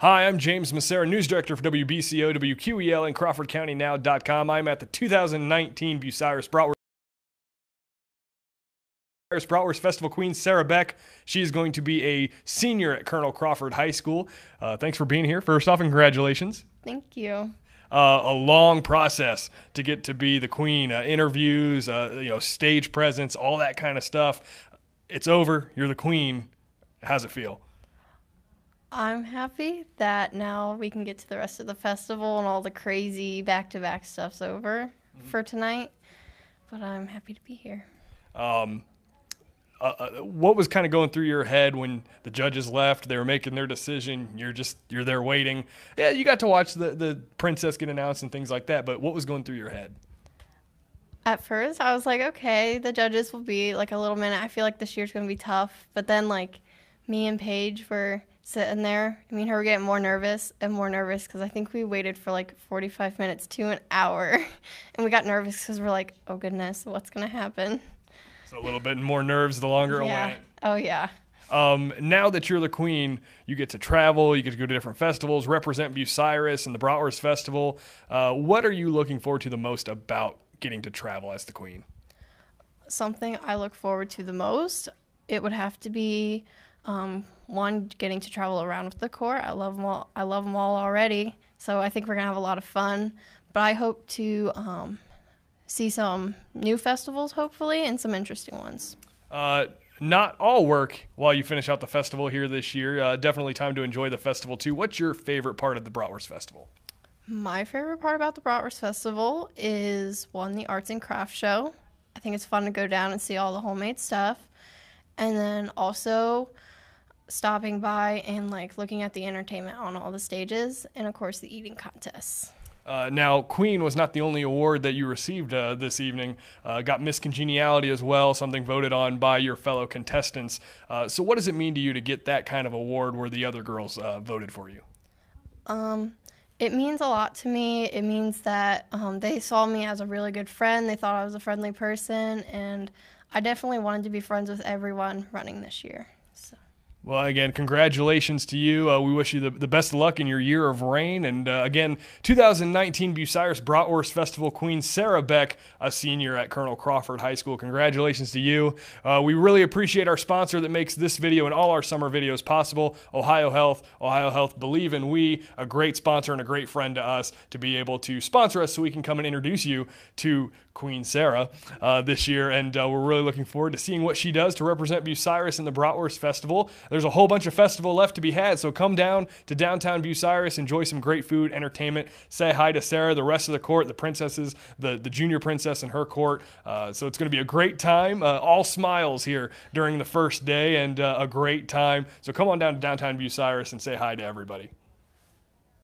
Hi, I'm James Massara, News Director for WBCO, WQEL, and CrawfordCountyNow.com. I'm at the 2019 Bucyrus Bratwurst. Bratwurst Festival Queen Sarah Beck. She is going to be a senior at Colonel Crawford High School. Uh, thanks for being here. First off, and congratulations. Thank you. Uh, a long process to get to be the queen. Uh, interviews, uh, you know, stage presence, all that kind of stuff. It's over. You're the queen. How's it feel? I'm happy that now we can get to the rest of the festival and all the crazy back to back stuff's over mm-hmm. for tonight. But I'm happy to be here. Um, uh, uh, what was kind of going through your head when the judges left? They were making their decision. You're just you're there waiting. Yeah, you got to watch the the princess get announced and things like that. But what was going through your head? At first, I was like, okay, the judges will be like a little minute. I feel like this year's gonna be tough. But then like me and Paige were sitting there. I mean, her getting more nervous and more nervous because I think we waited for like 45 minutes to an hour. and we got nervous because we're like, oh goodness, what's going to happen? So a little bit more nerves the longer yeah. it went. Oh, yeah. Um, now that you're the queen, you get to travel, you get to go to different festivals, represent Bucyrus and the Bratwurst Festival. Uh, what are you looking forward to the most about getting to travel as the queen? Something I look forward to the most, it would have to be um, one, getting to travel around with the Corps. I love them all. I love them all already. So I think we're gonna have a lot of fun. But I hope to um, see some new festivals, hopefully, and some interesting ones. Uh, not all work while you finish out the festival here this year. Uh, definitely time to enjoy the festival too. What's your favorite part of the Bratwurst Festival? My favorite part about the Bratwurst Festival is one, the arts and crafts show. I think it's fun to go down and see all the homemade stuff. And then also stopping by and like looking at the entertainment on all the stages, and of course the eating contests. Uh, now, Queen was not the only award that you received uh, this evening. Uh, got Miss Congeniality as well, something voted on by your fellow contestants. Uh, so, what does it mean to you to get that kind of award where the other girls uh, voted for you? Um, it means a lot to me. It means that um, they saw me as a really good friend. They thought I was a friendly person, and I definitely wanted to be friends with everyone running this year. Well, again, congratulations to you. Uh, we wish you the, the best of luck in your year of reign. And uh, again, 2019 Bucyrus Bratwurst Festival Queen Sarah Beck, a senior at Colonel Crawford High School. Congratulations to you. Uh, we really appreciate our sponsor that makes this video and all our summer videos possible, Ohio Health. Ohio Health believe in we, a great sponsor and a great friend to us to be able to sponsor us so we can come and introduce you to Queen Sarah uh, this year. And uh, we're really looking forward to seeing what she does to represent Bucyrus in the Bratwurst Festival. There's a whole bunch of festival left to be had, so come down to downtown Bucyrus, enjoy some great food, entertainment, say hi to Sarah, the rest of the court, the princesses, the, the junior princess and her court. Uh, so it's going to be a great time. Uh, all smiles here during the first day and uh, a great time. So come on down to downtown Bucyrus and say hi to everybody.